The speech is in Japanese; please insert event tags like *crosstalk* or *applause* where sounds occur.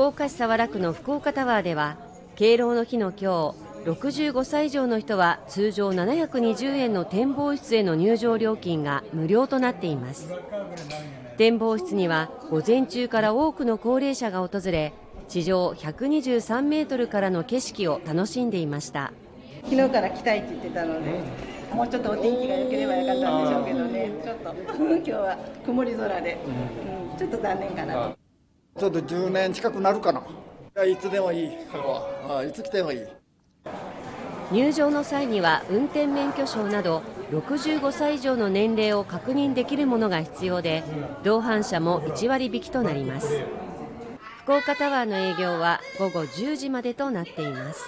福岡市早良区の福岡タワーでは敬老の日の今日65歳以上の人は通常720円の展望室への入場料金が無料となっています。展望室には午前中から多くの高齢者が訪れ地上123メートルからの景色を楽しんでいました。昨日から来たいって言ってたのでもうちょっとお天気が良ければよかったんでしょうけどねちょっと *laughs* 今日は曇り空で、うん、ちょっと残念かなと。ちょっと10年近くなるかな。いつでもいいここはいつ来てもいい。入場の際には運転免許証など65歳以上の年齢を確認できるものが必要で同伴者も1割引きとなります。福岡タワーの営業は午後10時までとなっています。